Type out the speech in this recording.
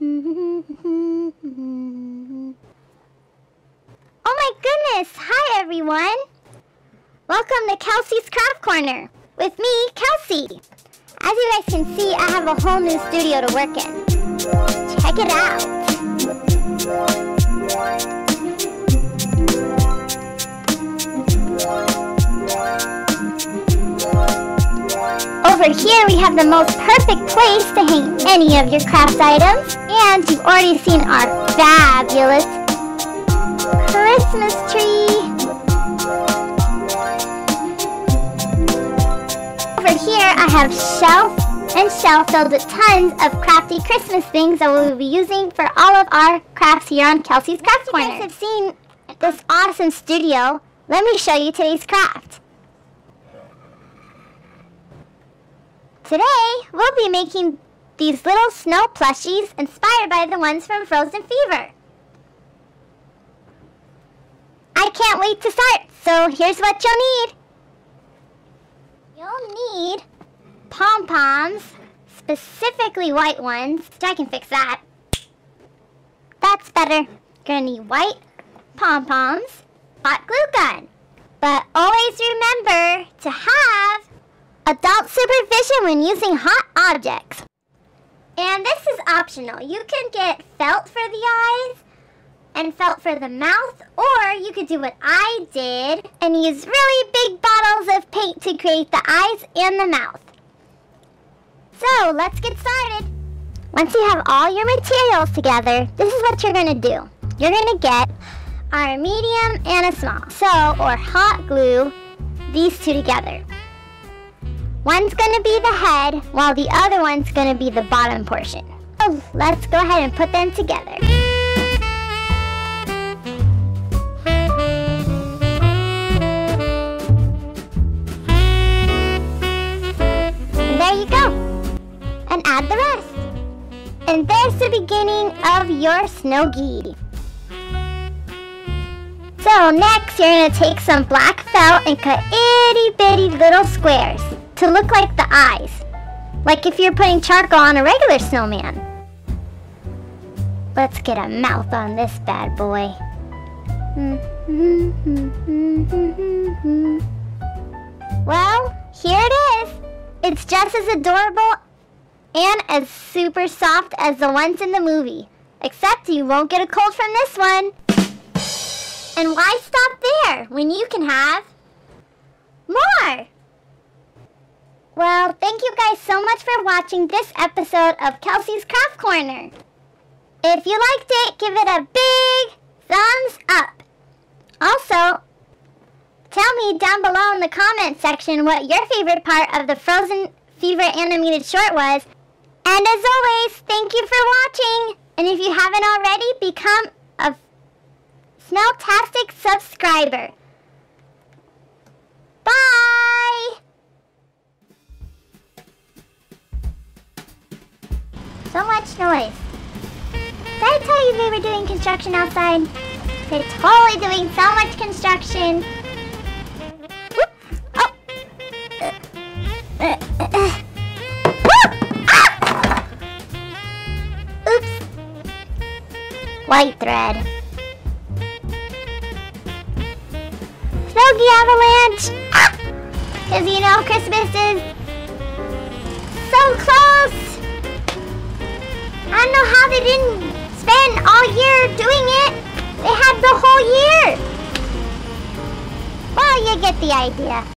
Oh my goodness! Hi everyone! Welcome to Kelsey's Craft Corner with me, Kelsey. As you guys can see, I have a whole new studio to work in. Check it out. Over here we have the most perfect place to hang any of your craft items. And you've already seen our fabulous Christmas tree. Over here I have shelf and shelf filled with tons of crafty Christmas things that we'll be using for all of our crafts here on Kelsey's Craft Corner. If you guys have seen this awesome studio, let me show you today's craft. Today, we'll be making these little snow plushies inspired by the ones from Frozen Fever. I can't wait to start, so here's what you'll need. You'll need pom-poms, specifically white ones. I can fix that. That's better. You're gonna need white pom-poms, hot glue gun. But always remember to have adult supervision when using hot objects. And this is optional. You can get felt for the eyes and felt for the mouth, or you could do what I did and use really big bottles of paint to create the eyes and the mouth. So let's get started. Once you have all your materials together, this is what you're to do. You're to get our medium and a small. So, or hot glue these two together. One's to be the head, while the other one's to be the bottom portion. So let's go ahead and put them together. And there you go. And add the rest. And there's the beginning of your snowgie. So next you're to take some black felt and cut itty bitty little squares to look like the eyes. Like if you're putting charcoal on a regular snowman. Let's get a mouth on this bad boy. Well, here it is. It's just as adorable and as super soft as the ones in the movie. Except you won't get a cold from this one. And why stop there when you can have more? Well, thank you guys so much for watching this episode of Kelsey's Craft Corner. If you liked it, give it a big thumbs up. Also, tell me down below in the comment section what your favorite part of the Frozen Fever animated short was. And as always, thank you for watching. And if you haven't already, become a Snowtastic subscriber. So much noise. Did I tell you they were doing construction outside? They're totally doing so much construction. Ah! White thread. Snowgie avalanche! Ah. Because you know Christmas is so close! Know how they didn't spend all year doing it. They had the whole year. Well, you get the idea.